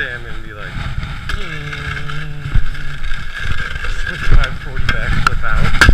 each day be like hmm, switch 540 back, flip out,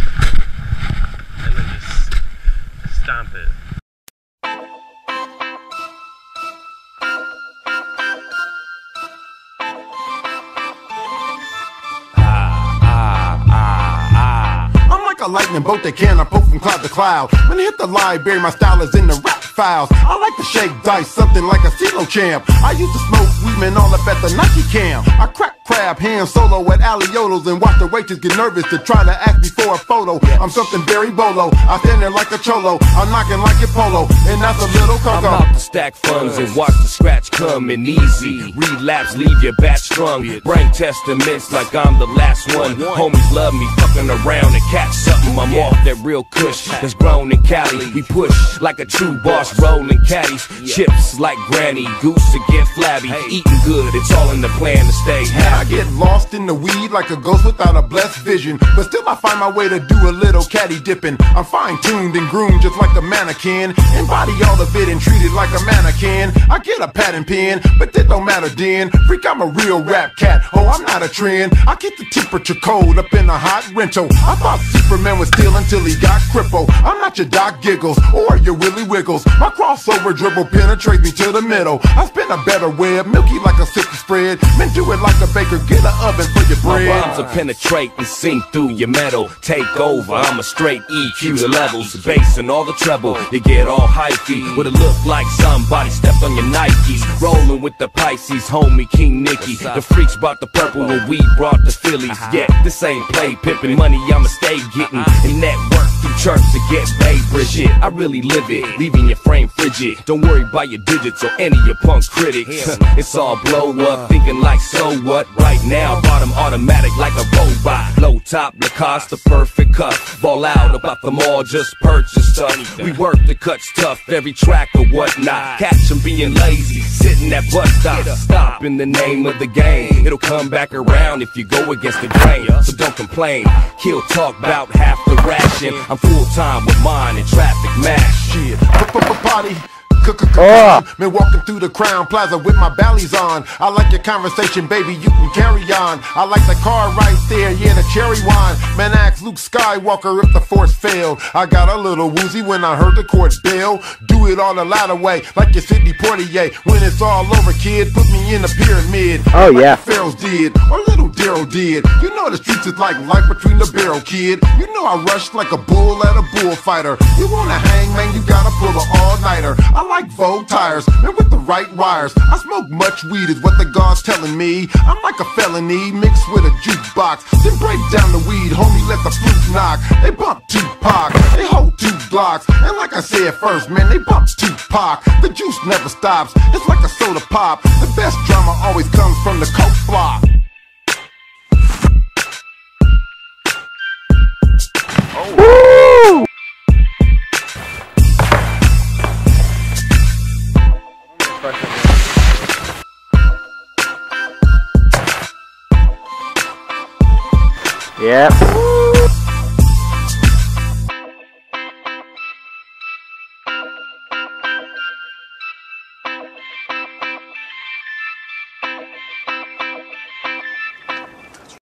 a lightning bolt that cannot poke from cloud to cloud. When I hit the library, my style is in the rap files. I like to shake dice, something like a CeeLo champ. I used to smoke weed, man, all up at the Nike camp. I crack crab Han Solo at Alioto's and watch the waitress get nervous to try to ask me for a photo. I'm something very bolo. I stand there like a cholo. I'm knocking like a polo, and that's a little I'm coco. out to stack funds and watch the scratch coming easy. Relapse, leave your bat strung. Bring testaments like I'm the last one. Homies love me, fucking around and catch something. I'm off that real kush that's grown in Cali. We push like a true boss, rolling caddies. Chips like granny, goose to get flabby. Eating good, it's all in the plan to stay happy. I get lost in the weed like a ghost without a blessed vision. But still, I find my way to do a little caddy dipping. I'm fine tuned and groomed just like a mannequin. Embody all of it and treat it like a mannequin. I get a patent pen, but that don't matter then. Freak, I'm a real rap cat. Oh, I'm not a trend. I keep the temperature cold up in a hot rental. I thought Superman was still until he got crippled. I'm not your Doc Giggles or your Willy Wiggles. My crossover dribble penetrates me to the middle. I spin a better web, milky like a silky spread. Men do it like a baker, get an oven for your My bread. rhymes will penetrate and sink through your metal. Take over, I'm a straight EQ the levels. Bass and all the treble, you get all hyphy. With a look like somebody stepped on your Nikes. Rolling with the Pisces, homie King Nicky. The freaks brought the purple and we brought the Phillies. Yeah, this ain't play pimping. Money I'ma stay getting. And network through church to get paid, Bridget. I really live it, leaving your frame frigid. Don't worry about your digits or any of your punk critics. it's all blow up, thinking like so what? Right now, bottom automatic like a robot. Low top, Lacoste, the perfect cut. Ball out about the mall, just purchase stuff. We work the cuts tough, every track or whatnot. Catch 'em being lazy, sitting at bus stops. Stop in the name of the game. It'll come back around if you go against the grain. So don't complain. Kill talk about half the ration. I'm full time with mine and traffic mash. Shit. Party. Cook-a-cook. Been walking through the Crowne Plaza with my bellies on. I like your conversation, baby. You can carry on. I like the car right there, yeah, the cherry wine. Man, ask Luke Skywalker if the force failed. I got a little woozy when I heard the court bell. Do it all the ladder way, like your Sidney Poitier. When it's all over, kid, put me in the pyramid. Oh, like yeah. Pharaohs did, or little Daryl did. You know the streets is like life between the barrel, kid. You know I rushed like a bull at a bullfighter. You wanna hang, man, you gotta pull an all-nighter. I like Vogue tires, man, with the right wires. I smoke much weed is what the God's telling me. I'm like a felony mixed with a jukebox. Then break down the weed, homie, let the flute knock. They bump Tupac, they hold two blocks. And like I said first, man, they bump Tupac. The juice never stops, it's like a soda pop. The best drama always comes from the coke block. Yep.